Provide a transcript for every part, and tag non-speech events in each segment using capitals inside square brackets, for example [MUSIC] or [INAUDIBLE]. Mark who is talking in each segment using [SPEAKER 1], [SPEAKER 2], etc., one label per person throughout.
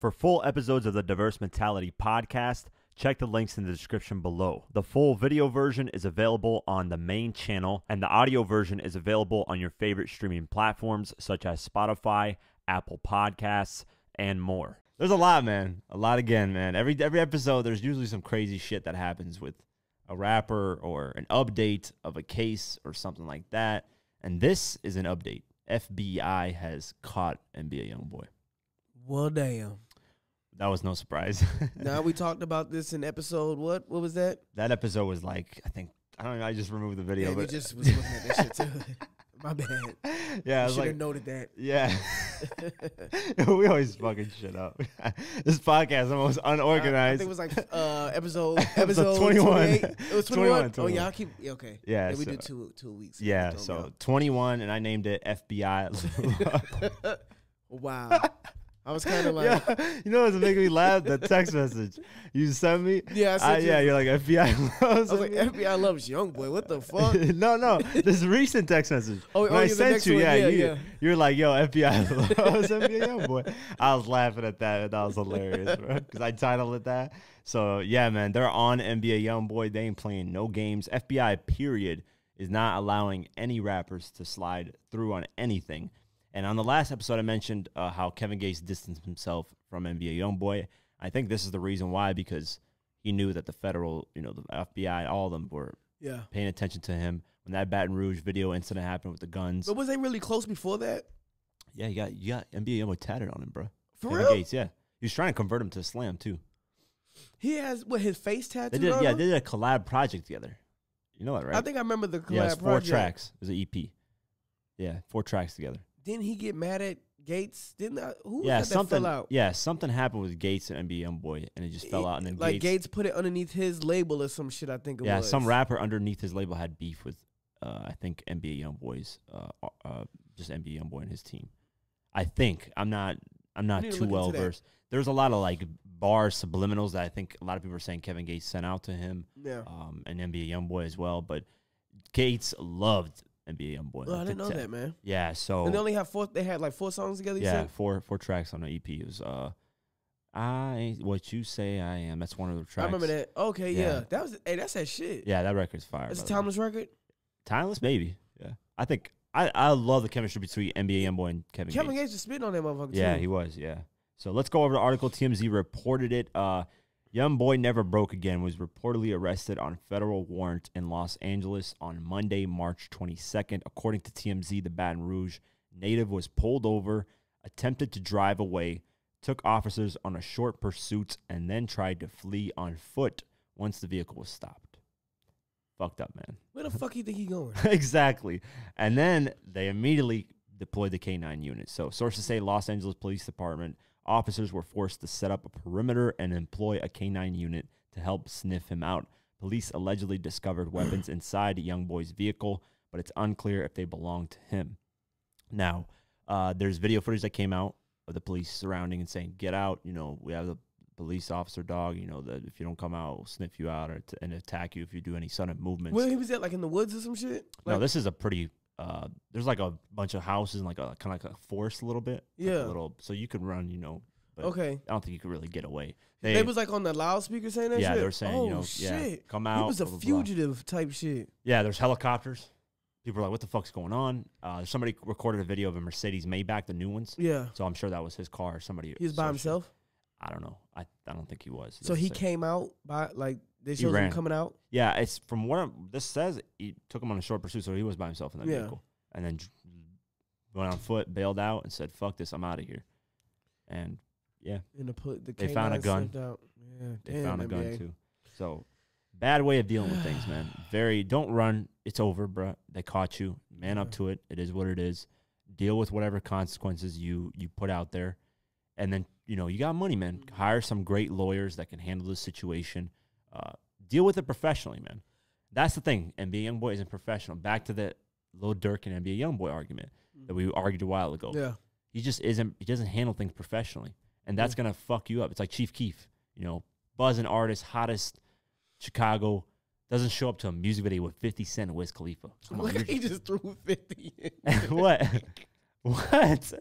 [SPEAKER 1] For full episodes of the Diverse Mentality podcast, check the links in the description below. The full video version is available on the main channel, and the audio version is available on your favorite streaming platforms such as Spotify, Apple Podcasts, and more. There's a lot, man. A lot again, man. Every every episode, there's usually some crazy shit that happens with a rapper or an update of a case or something like that. And this is an update. FBI has caught NBA YoungBoy.
[SPEAKER 2] Well, damn.
[SPEAKER 1] That was no surprise. [LAUGHS]
[SPEAKER 2] Now we talked about this in episode what? What was that?
[SPEAKER 1] that episode was like I think I don't know. I just removed the video,
[SPEAKER 2] yeah, we just was looking at that shit too. [LAUGHS] My bad. [LAUGHS]
[SPEAKER 1] yeah, I
[SPEAKER 2] I should have
[SPEAKER 1] like,
[SPEAKER 2] noted that.
[SPEAKER 1] yeah. we always fucking shit up. this podcast is most
[SPEAKER 2] I, I
[SPEAKER 1] unorganized.
[SPEAKER 2] think it was like uh, episode
[SPEAKER 1] Episode
[SPEAKER 2] episode
[SPEAKER 1] 21.
[SPEAKER 2] It was 21.
[SPEAKER 1] 21,
[SPEAKER 2] Oh yeah, I'll keep. Yeah, okay.
[SPEAKER 1] Yeah,
[SPEAKER 2] Yeah, we
[SPEAKER 1] so-
[SPEAKER 2] did two two weeks.
[SPEAKER 1] yeah, so 21, and I named it FBI.
[SPEAKER 2] wow. I was kind of [LAUGHS] like,
[SPEAKER 1] yeah, [LAUGHS]
[SPEAKER 2] yeah,
[SPEAKER 1] you know what's making me laugh? The text message you sent me.
[SPEAKER 2] I said,
[SPEAKER 1] Uh, yeah, you're like FBI. [LAUGHS]
[SPEAKER 2] I was like, FBI loves young boy. What the fuck?
[SPEAKER 1] no, no, this recent text message.
[SPEAKER 2] Oh,
[SPEAKER 1] when
[SPEAKER 2] oh,
[SPEAKER 1] I sent you, yeah,
[SPEAKER 2] yeah,
[SPEAKER 1] you,
[SPEAKER 2] yeah.
[SPEAKER 1] you're like, yo, FBI loves NBA young boy. I was laughing at that. and That was hilarious, bro. Because I titled it that. So yeah, man, they're on NBA young boy. They ain't playing no games. FBI period is not allowing any rappers to slide through on anything. And on the last episode, I mentioned uh, how Kevin Gates distanced himself from NBA YoungBoy. I think this is the reason why, because he knew that the federal, you know, the FBI, all of them were
[SPEAKER 2] Yeah.
[SPEAKER 1] paying attention to him when that Baton Rouge video incident happened with the guns.
[SPEAKER 2] But was they really close before that?
[SPEAKER 1] Yeah, you got you got NBA Youngboy tatted on him, bro.
[SPEAKER 2] For
[SPEAKER 1] Kevin
[SPEAKER 2] real?
[SPEAKER 1] Gates, yeah. He was trying to convert him to Islam too.
[SPEAKER 2] He has what his face
[SPEAKER 1] They
[SPEAKER 2] tattooed
[SPEAKER 1] did,
[SPEAKER 2] on
[SPEAKER 1] yeah, they did a collab project together. You know that, right?
[SPEAKER 2] I think I remember the collab
[SPEAKER 1] yeah, four
[SPEAKER 2] project.
[SPEAKER 1] tracks. It was an EP. Yeah, four tracks together.
[SPEAKER 2] Didn't he get mad at Gates? Didn't I, who was
[SPEAKER 1] yeah, something.
[SPEAKER 2] that fell out?
[SPEAKER 1] Yeah, something happened with Gates and NBA Youngboy, and it just fell
[SPEAKER 2] It-
[SPEAKER 1] out. And then
[SPEAKER 2] like
[SPEAKER 1] Gates,
[SPEAKER 2] Gates, put it underneath his label or some shit. I think it
[SPEAKER 1] yeah,
[SPEAKER 2] was.
[SPEAKER 1] some rapper underneath his label had beef with, uh, I think NBA Youngboy's, uh, uh, just NBA Youngboy and his team. I think I'm not. I'm not
[SPEAKER 2] to
[SPEAKER 1] too well versed. There's a lot of like bars, subliminals that I think a lot of people are saying Kevin Gates sent out to him,
[SPEAKER 2] Yeah.
[SPEAKER 1] um, and NBA YoungBoy as well. But Gates loved NBA YoungBoy.
[SPEAKER 2] Well, I didn't know
[SPEAKER 1] te-
[SPEAKER 2] that, man.
[SPEAKER 1] Yeah, so
[SPEAKER 2] And they only have four. They had like four songs together.
[SPEAKER 1] Yeah,
[SPEAKER 2] said?
[SPEAKER 1] four four tracks on the EP. It was uh, I ain't what you say I am. That's one of the tracks.
[SPEAKER 2] I remember that. Okay, yeah.
[SPEAKER 1] Yeah.
[SPEAKER 2] That was. Hey, that's that shit.
[SPEAKER 1] Yeah, that record's fire.
[SPEAKER 2] That's a
[SPEAKER 1] the way.
[SPEAKER 2] timeless record.
[SPEAKER 1] Timeless, maybe. Yeah, I think I I love the chemistry between NBA YoungBoy and Kevin,
[SPEAKER 2] Kevin
[SPEAKER 1] Gates.
[SPEAKER 2] Gates just spitting on that motherfucker.
[SPEAKER 1] Yeah,
[SPEAKER 2] too.
[SPEAKER 1] he was. Yeah. So let's go over the article. TMZ reported it. Uh, young boy never broke again. Was reportedly arrested on federal warrant in Los Angeles on Monday, March 22nd. According to TMZ, the Baton Rouge native was pulled over, attempted to drive away, took officers on a short pursuit, and then tried to flee on foot once the vehicle was stopped. Fucked up, man.
[SPEAKER 2] Where the fuck you think he going? [LAUGHS]
[SPEAKER 1] exactly. And then they immediately deployed the K9 unit. So sources say Los Angeles Police Department officers were forced to set up a perimeter and employ a K9 unit to help sniff him out. Police allegedly discovered [CLEARS THROAT] weapons inside a young boy's vehicle, but it's unclear if they belong to him. Now, uh, there's video footage that came out of the police surrounding and saying, "Get out!" You know, we have the police officer dog. You know that if you don't come out, we'll sniff you out or t- and attack you if you do any sudden movements.
[SPEAKER 2] Where he was at, like in the woods or some shit.
[SPEAKER 1] No, this is a pretty. Uh, there's like a bunch of houses and like a kind of like a forest a little bit. like a
[SPEAKER 2] Yeah.
[SPEAKER 1] little. So you could run, you know. But
[SPEAKER 2] okay.
[SPEAKER 1] I don't think you could really get away.
[SPEAKER 2] They, was like on the loudspeaker saying that
[SPEAKER 1] yeah,
[SPEAKER 2] shit.
[SPEAKER 1] they were saying,
[SPEAKER 2] oh,
[SPEAKER 1] you know,
[SPEAKER 2] shit.
[SPEAKER 1] yeah, come out.
[SPEAKER 2] He was a
[SPEAKER 1] blah, blah, blah.
[SPEAKER 2] fugitive type shit.
[SPEAKER 1] Yeah, there's helicopters. People are like, "What the fuck's going on?" Uh, somebody recorded a video of a Mercedes Maybach, the new ones.
[SPEAKER 2] Yeah.
[SPEAKER 1] So I'm sure that was his car. Somebody.
[SPEAKER 2] He was by himself.
[SPEAKER 1] I don't know. I I don't think he was.
[SPEAKER 2] So he
[SPEAKER 1] say.
[SPEAKER 2] came out by like they showed him coming out.
[SPEAKER 1] Yeah, it's from what I'm, this says. He took him on a short pursuit, so he was by himself in that
[SPEAKER 2] Yeah.
[SPEAKER 1] vehicle, and then went on foot, bailed out, and said, "Fuck this, I'm out of here." And yeah,
[SPEAKER 2] And the put the
[SPEAKER 1] They found a
[SPEAKER 2] K9
[SPEAKER 1] gun.
[SPEAKER 2] Out. Yeah,
[SPEAKER 1] they
[SPEAKER 2] damn,
[SPEAKER 1] found a gun too. So bad way of dealing with things, man. [SIGHS] Very. Don't run. It's over, bruh. They caught you. Man up to it. It is what it is. Deal with whatever consequences you you put out there, and then you know you got money, man.
[SPEAKER 2] Mm-hmm.
[SPEAKER 1] Hire some great lawyers that can handle the situation. Uh, deal with it professionally, man. That's the thing. NBA YoungBoy isn't professional. Back to the Lil Durk and NBA YoungBoy argument that we argued a while ago.
[SPEAKER 2] Yeah.
[SPEAKER 1] He just isn't. He doesn't handle things professionally, and that's
[SPEAKER 2] Yeah.
[SPEAKER 1] gonna fuck you up. It's like Chief Keef, you know, buzzing artist, hottest Chicago, doesn't show up to a music video with Fifty Cent and Wiz Khalifa. Come on,
[SPEAKER 2] Look, [LAUGHS] he just threw fifty.
[SPEAKER 1] just- [LAUGHS] what? [LAUGHS] what?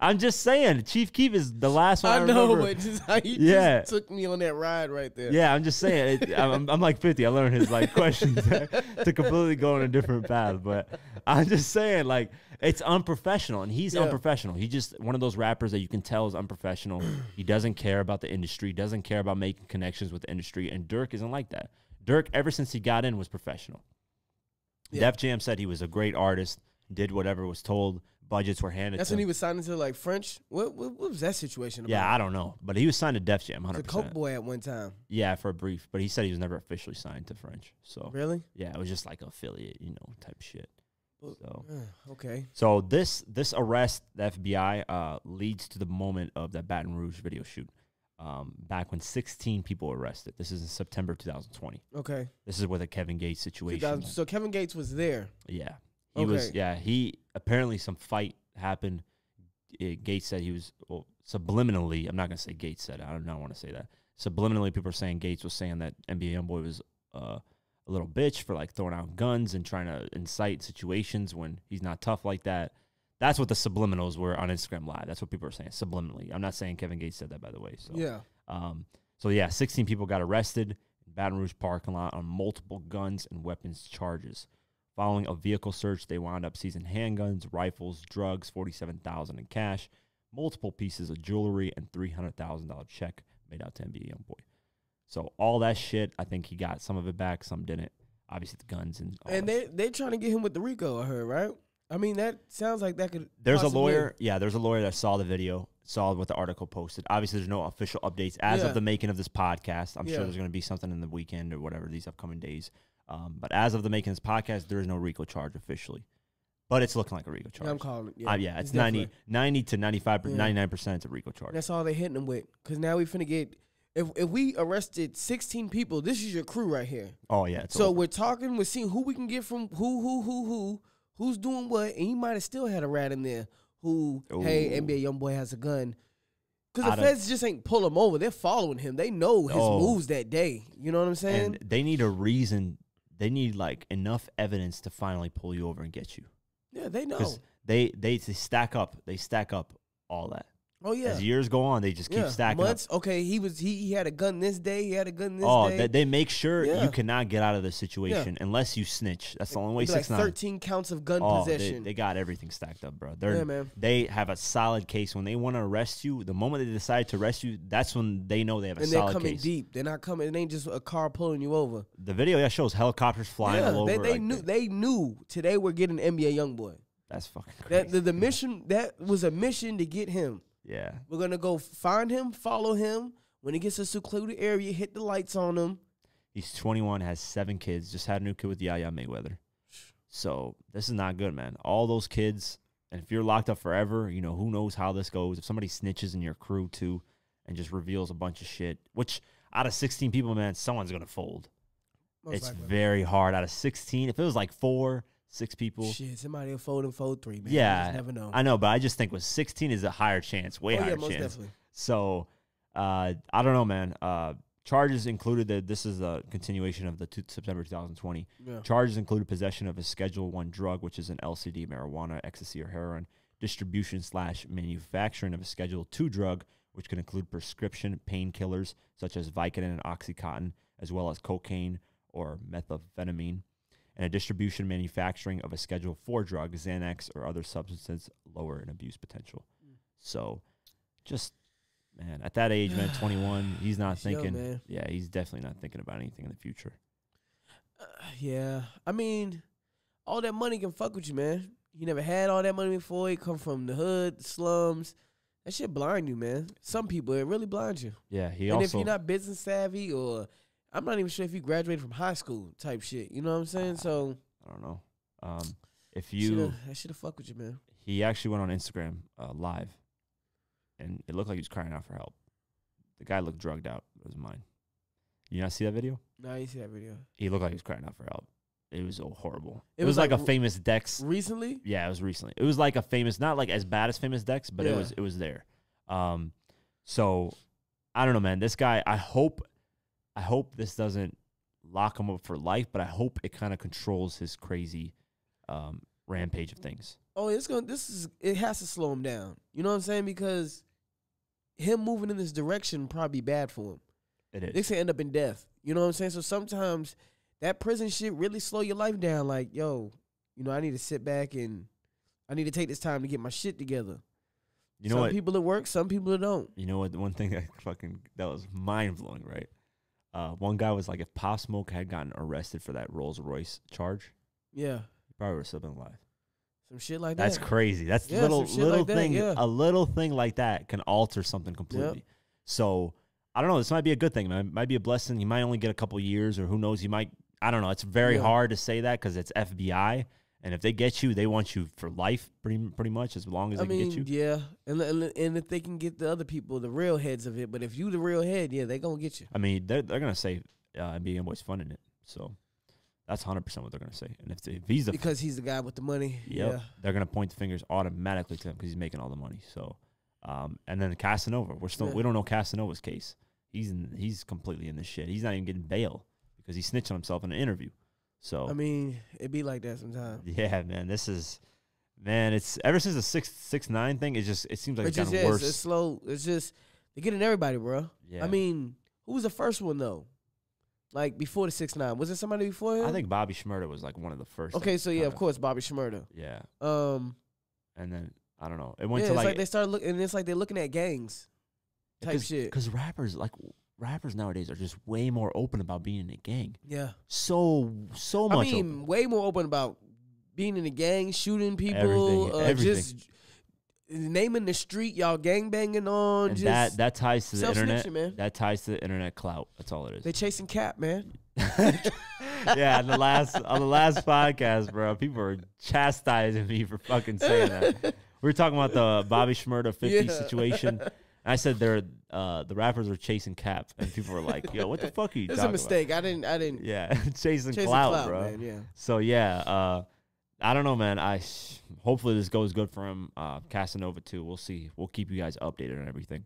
[SPEAKER 1] I'm just saying, Chief Keef is the last one. I,
[SPEAKER 2] I know,
[SPEAKER 1] remember.
[SPEAKER 2] but just how you
[SPEAKER 1] Yeah.
[SPEAKER 2] just took me on that ride right there.
[SPEAKER 1] Yeah, I'm just saying. It, I'm, I'm like 50. I learned his like questions to completely go on a different path. But I'm just saying, like, it's unprofessional, and he's
[SPEAKER 2] Yeah.
[SPEAKER 1] unprofessional. He's just one of those rappers that you can tell is unprofessional. he doesn't care about the industry, doesn't care about making connections with the industry, and Durk isn't like that. Durk, ever since he got in, was professional.
[SPEAKER 2] Yeah.
[SPEAKER 1] Def Jam said he was a great artist, did whatever was told. Budgets were handed
[SPEAKER 2] That's
[SPEAKER 1] to
[SPEAKER 2] when he was signed into like French. What what, what was that situation about?
[SPEAKER 1] Yeah, I don't know, but he was signed to Def Jam,
[SPEAKER 2] the
[SPEAKER 1] 100.
[SPEAKER 2] Coke boy at one time.
[SPEAKER 1] Yeah, for a brief, but he said he was never officially signed to French. So
[SPEAKER 2] Really?
[SPEAKER 1] yeah, it was just like affiliate, you know, type shit. So
[SPEAKER 2] Uh, okay.
[SPEAKER 1] so this this arrest, the FBI, uh, leads to the moment of that Baton Rouge video shoot. Um, back when 16 people were arrested. This is in September 2020.
[SPEAKER 2] Okay.
[SPEAKER 1] This is with a Kevin Gates situation.
[SPEAKER 2] so Kevin Gates was there.
[SPEAKER 1] Yeah. He was yeah, he apparently some fight happened. Eh, Gates said he was well, subliminally, I'm not going to say Gates said. it, I do not want to say that. Subliminally people are saying Gates was saying that NBA YoungBoy was uh, a little bitch for like throwing out guns and trying to incite situations when he's not tough like that. That's what the subliminals were on Instagram Live. That's what people are saying subliminally. I'm not saying Kevin Gates said that by the way. So
[SPEAKER 2] Yeah.
[SPEAKER 1] um, so yeah, 16 people got arrested in Baton Rouge parking lot on multiple guns and weapons charges. Following a vehicle search, they wound up seizing handguns, rifles, drugs, 47,000 in cash, multiple pieces of jewelry, and $300,000 check made out to NBA YoungBoy. So all that shit, I think he got some of it back, some didn't. Obviously the guns and all
[SPEAKER 2] And they they trying to get him with the Rico. I heard right. I mean that sounds like that could.
[SPEAKER 1] There's a lawyer, yeah, there's a lawyer that saw the video, saw what the article posted. Obviously, there's no official updates as
[SPEAKER 2] Yeah.
[SPEAKER 1] of the making of this podcast. I'm
[SPEAKER 2] Yeah.
[SPEAKER 1] sure there's going to be something in the weekend or whatever these upcoming days. Um, but as of the making of this podcast, there is no RICO charge officially. But it's looking like a RICO charge.
[SPEAKER 2] Yeah, I'm calling it.
[SPEAKER 1] Yeah, uh, yeah it's,
[SPEAKER 2] it's
[SPEAKER 1] 90, 90 to 95,
[SPEAKER 2] Yeah.
[SPEAKER 1] 99% it's a RICO charge.
[SPEAKER 2] That's all they hitting him with. Cause now we finna get. If if we arrested 16 people, this is your crew right here.
[SPEAKER 1] oh, yeah.
[SPEAKER 2] So we're talking, we're seeing who we can get from who, who, who, who, who's doing what, and he might have still had a rat in there who, hey, NBA young boy has a gun. Because the feds just ain't pull him over. They're following him. They know his
[SPEAKER 1] Oh.
[SPEAKER 2] moves that day. You know what I'm saying?
[SPEAKER 1] and they need a reason. They need like enough evidence to finally pull you over and get you.
[SPEAKER 2] yeah, they know.
[SPEAKER 1] They, they, they stack up. They stack up all that.
[SPEAKER 2] Oh yeah.
[SPEAKER 1] As years go on, they just keep
[SPEAKER 2] yeah.
[SPEAKER 1] stacking up.
[SPEAKER 2] Months. Okay, he was he, he had a gun this day. He had a gun this
[SPEAKER 1] Oh,
[SPEAKER 2] day.
[SPEAKER 1] they, they make sure
[SPEAKER 2] Yeah.
[SPEAKER 1] you cannot get out of the situation unless you snitch. That's the only way.
[SPEAKER 2] It'd like
[SPEAKER 1] Six nine.
[SPEAKER 2] 13 counts of gun
[SPEAKER 1] Oh,
[SPEAKER 2] possession.
[SPEAKER 1] they got everything stacked up, bro. They're
[SPEAKER 2] yeah, man.
[SPEAKER 1] they have a solid case. When they want to arrest you, the moment they decide to arrest you, that's when they know they have a
[SPEAKER 2] And they're
[SPEAKER 1] solid
[SPEAKER 2] coming
[SPEAKER 1] case.
[SPEAKER 2] deep. They're not coming. It ain't just a car pulling you over.
[SPEAKER 1] The video yeah shows helicopters flying
[SPEAKER 2] yeah,
[SPEAKER 1] all over.
[SPEAKER 2] they, they
[SPEAKER 1] like
[SPEAKER 2] knew
[SPEAKER 1] that.
[SPEAKER 2] they knew today we're getting NBA young boy.
[SPEAKER 1] That's fucking crazy.
[SPEAKER 2] That the, the mission that was a mission to get him.
[SPEAKER 1] Yeah,
[SPEAKER 2] We're gonna go find him, follow him. When he gets a secluded area, hit the lights on him.
[SPEAKER 1] he's 21, has seven kids. Just had a new kid with Yaya Mayweather. So this is not good, man. All those kids, and if you're locked up forever, you know who knows how this goes. If somebody snitches in your crew too, and just reveals a bunch of shit, which out of 16 people, man, someone's gonna fold.
[SPEAKER 2] Most
[SPEAKER 1] it's
[SPEAKER 2] likely.
[SPEAKER 1] very hard out of 16. If it was like four, six people,
[SPEAKER 2] Shit, somebody will fold and fold three, man.
[SPEAKER 1] Yeah,
[SPEAKER 2] you just never know.
[SPEAKER 1] I know, but I just think with 16 is a higher chance, way
[SPEAKER 2] oh
[SPEAKER 1] higher
[SPEAKER 2] yeah, most
[SPEAKER 1] chance.
[SPEAKER 2] definitely.
[SPEAKER 1] So uh, I don't know, man. Uh, charges included that this is a continuation of the two, September 2020.
[SPEAKER 2] Yeah.
[SPEAKER 1] Charges included possession of a Schedule One drug, which is an LSD, marijuana, ecstasy, or heroin, distribution slash manufacturing of a Schedule Two drug, which can include prescription painkillers such as Vicodin and OxyContin, as well as cocaine or methamphetamine, and a distribution manufacturing of a Schedule Four drug, Xanax, or other substances lower in abuse potential.
[SPEAKER 2] Mm.
[SPEAKER 1] So, just man, at that age, man, 21, [SIGHS] he's not thinking. Yeah, he's definitely not thinking about anything in the future.
[SPEAKER 2] Uh, yeah, I mean, all that money can fuck with you, man. You never had all that money before. You come from the hood, the slums. That shit blind you, man. Some people it really blinds you.
[SPEAKER 1] Yeah, he
[SPEAKER 2] and
[SPEAKER 1] also.
[SPEAKER 2] if you're not business savvy, or I'm not even sure if you graduated from high school type shit. You know what I'm saying? So
[SPEAKER 1] I don't know. Um, if you,
[SPEAKER 2] that should have fuck with you, man.
[SPEAKER 1] he actually went on Instagram uh, live, and it looked like he was crying out for help. The guy looked drugged out. It was mine. You not see that video?
[SPEAKER 2] Nah, you see that video
[SPEAKER 1] He looked like he was crying out for help. It was horrible. It,
[SPEAKER 2] It
[SPEAKER 1] was,
[SPEAKER 2] was
[SPEAKER 1] like,
[SPEAKER 2] like
[SPEAKER 1] a famous Dex.
[SPEAKER 2] recently?
[SPEAKER 1] Yeah, it was recently. It was like a famous, not like as bad as famous Dex, but it was it was there. Um, so I don't know, man. This guy, I hope, I hope this doesn't lock him up for life, but I hope it kind of controls his crazy um, rampage of things.
[SPEAKER 2] oh, it's gonna. This is. It has to slow him down. You know what I'm saying? Because him moving in this direction probably bad for him.
[SPEAKER 1] It is.
[SPEAKER 2] This can end up in death. You know what I'm saying? So sometimes that prison shit really slow your life down. Like, yo, you know, I need to sit back and I need to take this time to get my shit together.
[SPEAKER 1] You know
[SPEAKER 2] some
[SPEAKER 1] what?
[SPEAKER 2] people it works, some people it don't.
[SPEAKER 1] You know what? the One thing that fucking that was mind blowing, right? Uh, one guy was like, if Pop Smoke had gotten arrested for that Rolls Royce charge,
[SPEAKER 2] Yeah.
[SPEAKER 1] he probably would have still been alive.
[SPEAKER 2] Some shit like
[SPEAKER 1] That's
[SPEAKER 2] that.
[SPEAKER 1] crazy. That's
[SPEAKER 2] Yeah,
[SPEAKER 1] little little
[SPEAKER 2] like that,
[SPEAKER 1] thing.
[SPEAKER 2] yeah.
[SPEAKER 1] A little thing like that can alter something completely. So I don't know. This might be a good thing. Man. It might be a blessing. He might only get a couple years, or who knows? He might. I don't know. It's very
[SPEAKER 2] Yeah.
[SPEAKER 1] hard to say that because it's FBI, and if they get you, they want you for life, pretty pretty much, as long as
[SPEAKER 2] I
[SPEAKER 1] they
[SPEAKER 2] mean,
[SPEAKER 1] can get you.
[SPEAKER 2] yeah, and, and and if they can get the other people, the real heads of it, but if you the real head, yeah, they gonna get you.
[SPEAKER 1] I mean, they're they're gonna say uh, NBA Boy's funding it, so that's hundred percent what they're gonna say. And if, if he's the
[SPEAKER 2] because he's the guy with the money.
[SPEAKER 1] Yep.
[SPEAKER 2] Yeah,
[SPEAKER 1] They're gonna point the fingers automatically to him because he's making all the money. So, um, and then Casanova, we're still
[SPEAKER 2] Yeah.
[SPEAKER 1] we don't know Casanova's case. He's in, he's completely in this shit. He's not even getting bail because he snitched on himself in an interview. So
[SPEAKER 2] I mean, it be like that sometimes.
[SPEAKER 1] yeah, man, this is man. It's ever since the six six nine thing. It just it seems like
[SPEAKER 2] It
[SPEAKER 1] it's
[SPEAKER 2] just
[SPEAKER 1] gotten worse.
[SPEAKER 2] It's slow. It's just they're getting everybody, bro.
[SPEAKER 1] yeah,
[SPEAKER 2] I mean, who was the first one though? Like before the six nine, was it somebody before him?
[SPEAKER 1] I think Bobby Shmurda was like one of the first.
[SPEAKER 2] Okay, so yeah, of course, Bobby Shmurda.
[SPEAKER 1] Yeah,
[SPEAKER 2] Um,
[SPEAKER 1] and then I don't know. It went
[SPEAKER 2] yeah,
[SPEAKER 1] to
[SPEAKER 2] it's like,
[SPEAKER 1] like
[SPEAKER 2] they started looking, and it's like they're looking at gangs type shit.
[SPEAKER 1] because rappers like rappers nowadays are just way more open about being in a gang.
[SPEAKER 2] Yeah,
[SPEAKER 1] So so much.
[SPEAKER 2] I mean,
[SPEAKER 1] open.
[SPEAKER 2] way more open about being in a gang, shooting people,
[SPEAKER 1] Everything,
[SPEAKER 2] uh,
[SPEAKER 1] everything.
[SPEAKER 2] just naming the street y'all gang banging on.
[SPEAKER 1] and
[SPEAKER 2] just
[SPEAKER 1] that that ties to the internet.
[SPEAKER 2] man.
[SPEAKER 1] That ties to the internet clout. That's all it is.
[SPEAKER 2] they chasing Cap, man. [LAUGHS]
[SPEAKER 1] yeah, on the last on the last podcast, bro, people were chastising me for fucking saying that. [LAUGHS] We were talking about the Bobby Shmurda 50
[SPEAKER 2] Yeah.
[SPEAKER 1] situation. [LAUGHS] I said they're uh, the rappers are chasing Cap, and people were like, "Yo, what the fuck are you [LAUGHS]
[SPEAKER 2] It's a mistake. I didn't. I didn't?
[SPEAKER 1] Yeah, [LAUGHS] chasing,
[SPEAKER 2] chase
[SPEAKER 1] clout,
[SPEAKER 2] clout,
[SPEAKER 1] bro.
[SPEAKER 2] man. Yeah.
[SPEAKER 1] So yeah, uh, I don't know, man. I hopefully this goes good for him. Uh, Casanova too. We'll see. We'll keep you guys updated on everything.